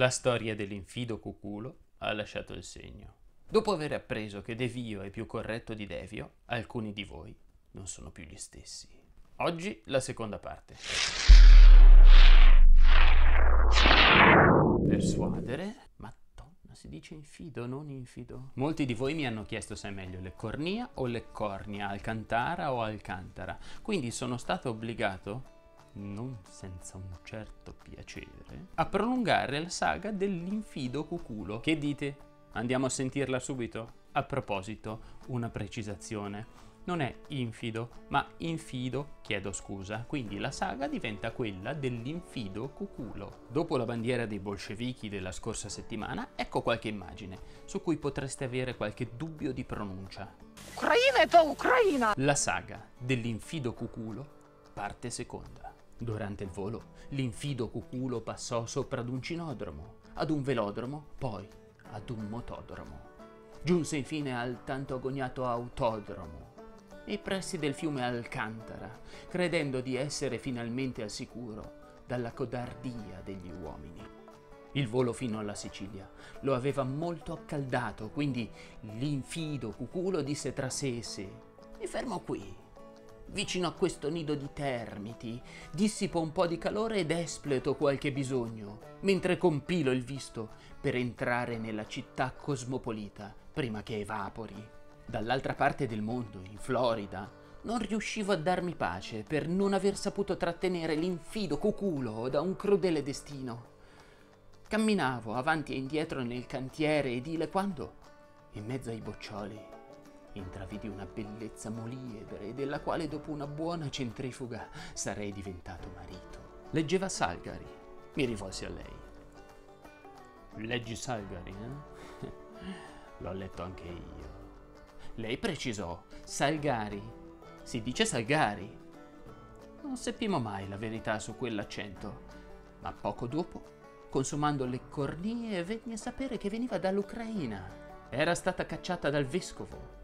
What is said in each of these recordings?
La storia dell'infido cuculo ha lasciato il segno. Dopo aver appreso che Devio è più corretto di Devio, alcuni di voi non sono più gli stessi. Oggi la seconda parte. Persuadere? Madonna, si dice infido, non infido. Molti di voi mi hanno chiesto se è meglio le cornia o le cornia, Alcantara o Alcantara. Quindi sono stato obbligato non senza un certo piacere, a prolungare la saga dell'infido cuculo. Che dite? Andiamo a sentirla subito? A proposito, una precisazione. Non è infido, ma infido, chiedo scusa, quindi la saga diventa quella dell'infido cuculo. Dopo la bandiera dei bolscevichi della scorsa settimana, ecco qualche immagine su cui potreste avere qualche dubbio di pronuncia. Ucraina è tua Ucraina! La saga dell'infido cuculo, parte seconda. Durante il volo, l'infido cuculo passò sopra ad un cinodromo, ad un velodromo, poi ad un motodromo. Giunse infine al tanto agognato autodromo, nei pressi del fiume Alcantara, credendo di essere finalmente al sicuro dalla codardia degli uomini. Il volo fino alla Sicilia lo aveva molto accaldato, quindi l'infido cuculo disse tra sé e sé: Mi fermo qui, vicino a questo nido di termiti, dissipo un po' di calore ed espleto qualche bisogno, mentre compilo il visto per entrare nella città cosmopolita prima che evapori. Dall'altra parte del mondo, in Florida, non riuscivo a darmi pace per non aver saputo trattenere l'infido cuculo da un crudele destino. Camminavo avanti e indietro nel cantiere edile quando, in mezzo ai boccioli, intravidi una bellezza molievere della quale dopo una buona centrifuga sarei diventato marito. Leggeva Salgari. Mi rivolsi a lei. Leggi Salgari, eh? L'ho letto anche io. Lei precisò Salgari. Si dice Salgari. Non seppimo mai la verità su quell'accento, ma poco dopo, consumando le cornie, venni a sapere che veniva dall'Ucraina. Era stata cacciata dal vescovo,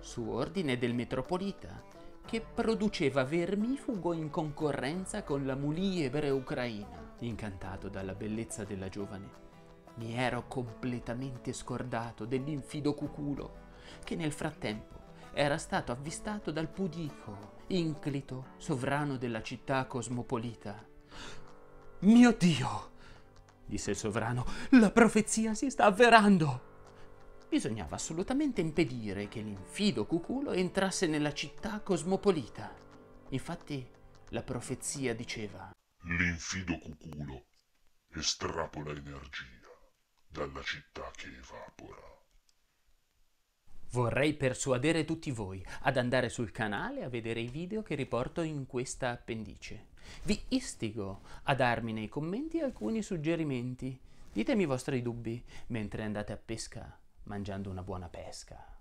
su ordine del metropolita, che produceva vermifugo in concorrenza con la muliebre ucraina. Incantato dalla bellezza della giovane, mi ero completamente scordato dell'infido cuculo, che nel frattempo era stato avvistato dal pudico, inclito, sovrano della città cosmopolita. Mio Dio! disse il sovrano, la profezia si sta avverando. Bisognava assolutamente impedire che l'infido cuculo entrasse nella città cosmopolita. Infatti, la profezia diceva: L'infido cuculo estrapola energia dalla città che evapora. Vorrei persuadere tutti voi ad andare sul canale a vedere i video che riporto in questa appendice. Vi istigo a darmi nei commenti alcuni suggerimenti. Ditemi i vostri dubbi mentre andate a pesca mangiando una buona pesca.